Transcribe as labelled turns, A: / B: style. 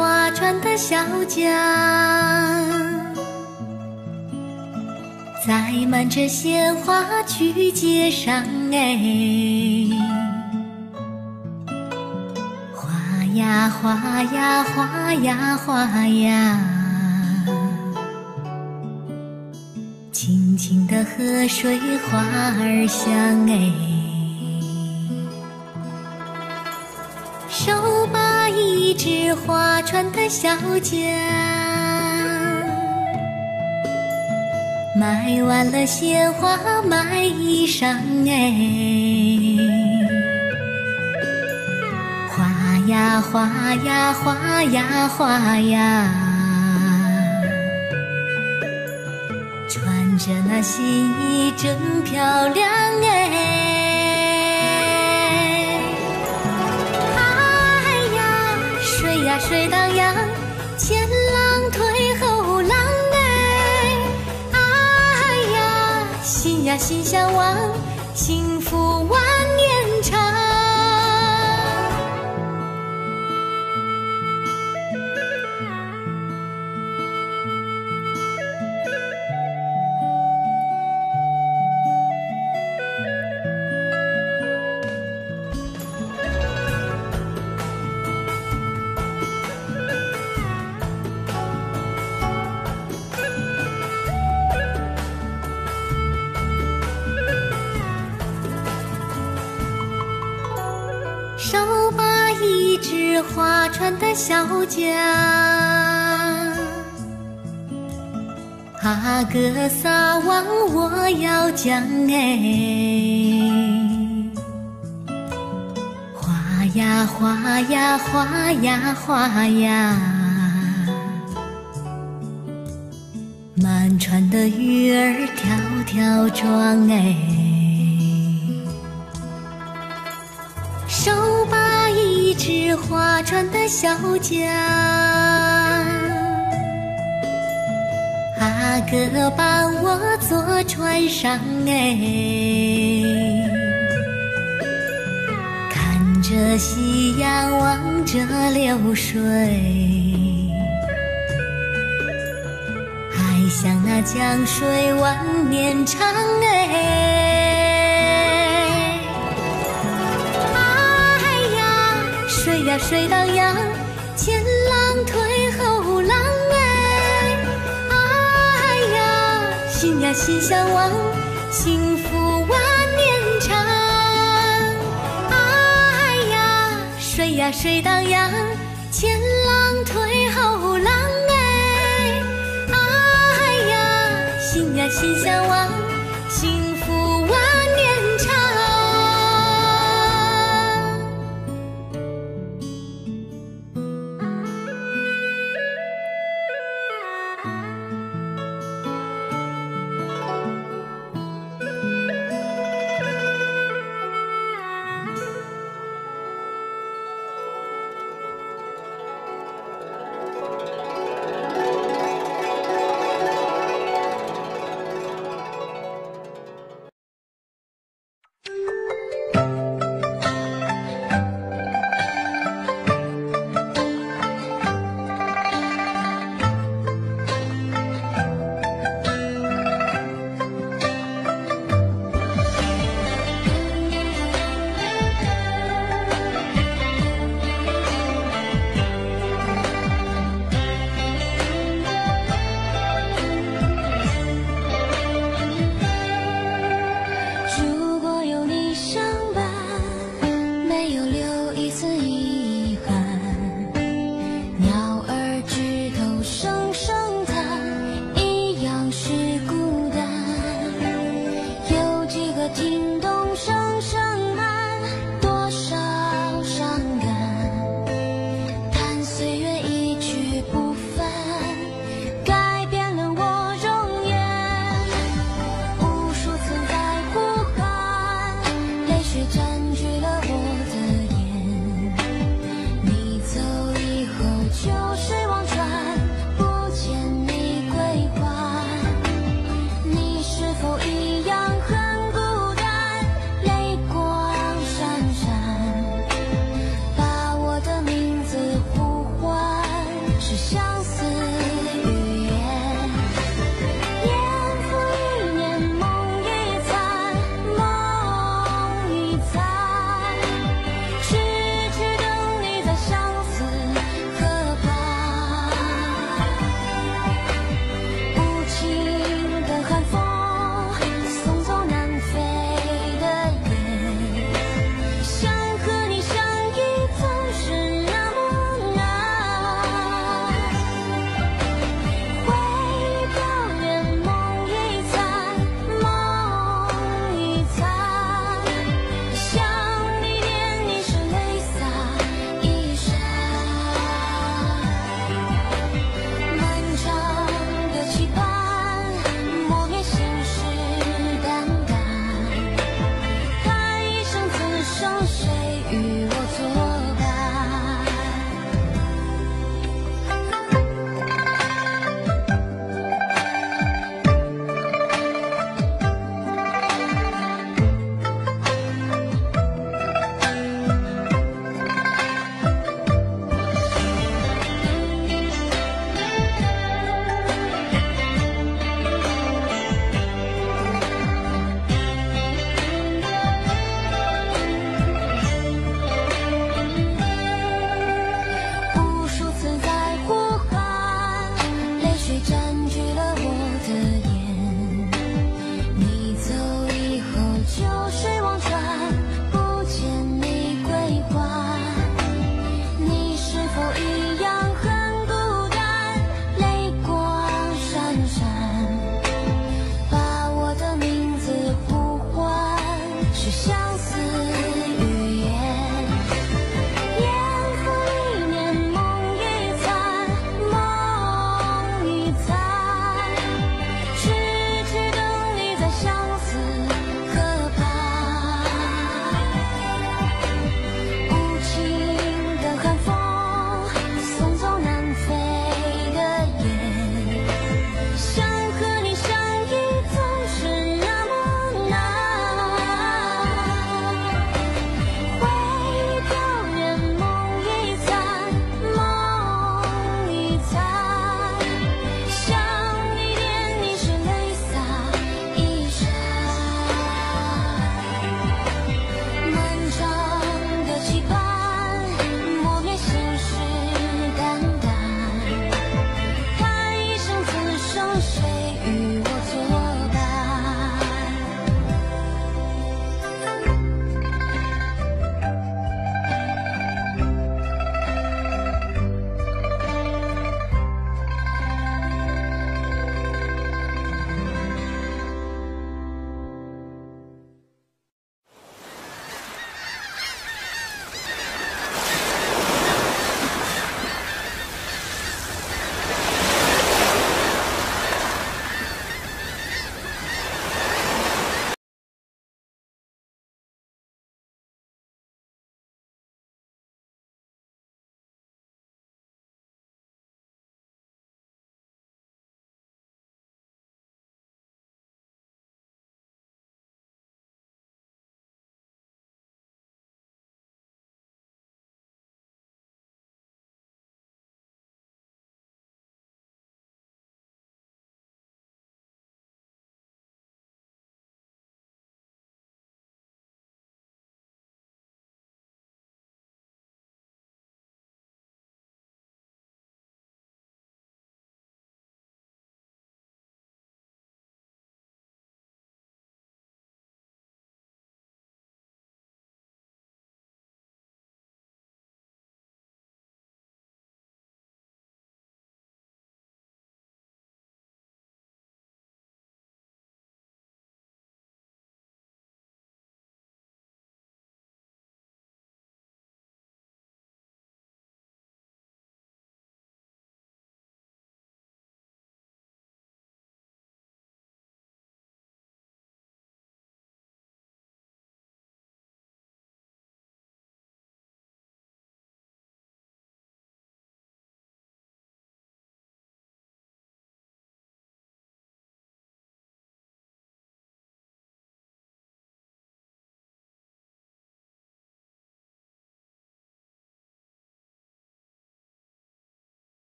A: 划船的小桨，载满着鲜花去街上哎，划呀划呀划呀划呀，清清的河水花儿香哎。只划船的小桨，卖完了鲜花买衣裳哎，划呀划呀划呀划呀，穿着那新衣真漂亮哎。心向往幸划船的小桨，阿哥撒网我要将哎，划呀划呀划呀划呀，满船的鱼儿跳跳装哎。只划船的小桨，阿哥伴我坐船上哎，看着夕阳望着流水，还想那江水万年长哎。呀水荡漾，前浪推后浪哎，哎呀，心呀心相望，幸福万年长。哎呀，水呀水荡漾，前浪推后浪哎，哎呀，心呀心相望。